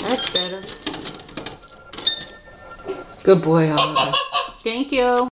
That's better. Good boy, Oliver. Thank you.